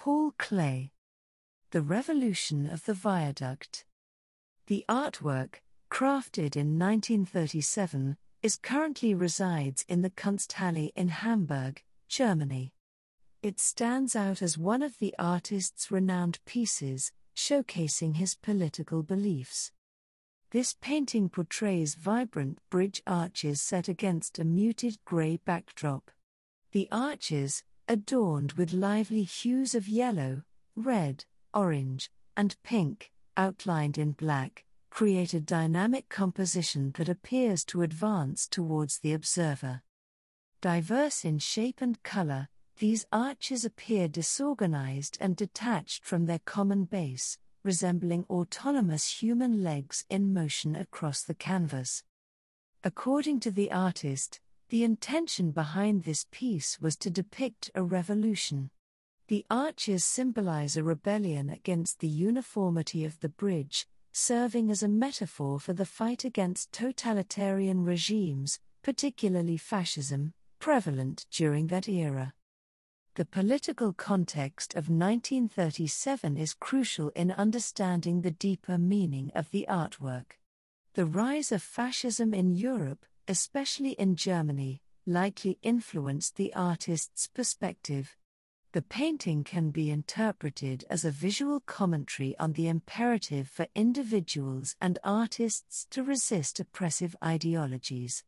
Paul Klee. The Revolution of the Viaduct. The artwork, crafted in 1937, is currently resides in the Kunsthalle in Hamburg, Germany. It stands out as one of the artist's renowned pieces, showcasing his political beliefs. This painting portrays vibrant bridge arches set against a muted grey backdrop. The arches, adorned with lively hues of yellow, red, orange, and pink, outlined in black, create a dynamic composition that appears to advance towards the observer. Diverse in shape and color, these arches appear disorganized and detached from their common base, resembling autonomous human legs in motion across the canvas. According to the artist, the intention behind this piece was to depict a revolution. The arches symbolize a rebellion against the uniformity of the bridge, serving as a metaphor for the fight against totalitarian regimes, particularly fascism, prevalent during that era. The political context of 1937 is crucial in understanding the deeper meaning of the artwork. The rise of fascism in Europe, especially in Germany, likely influenced the artist's perspective. The painting can be interpreted as a visual commentary on the imperative for individuals and artists to resist oppressive ideologies.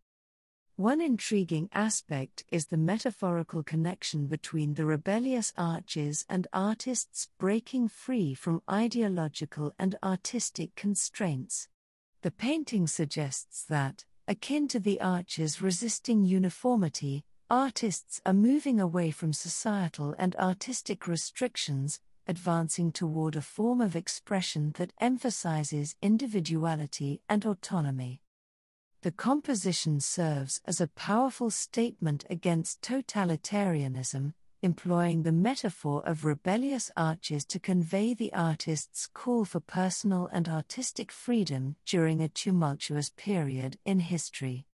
One intriguing aspect is the metaphorical connection between the rebellious arches and artists breaking free from ideological and artistic constraints. The painting suggests that, akin to the arches resisting uniformity, artists are moving away from societal and artistic restrictions, advancing toward a form of expression that emphasizes individuality and autonomy. The composition serves as a powerful statement against totalitarianism, employing the metaphor of rebellious arches to convey the artist's call for personal and artistic freedom during a tumultuous period in history.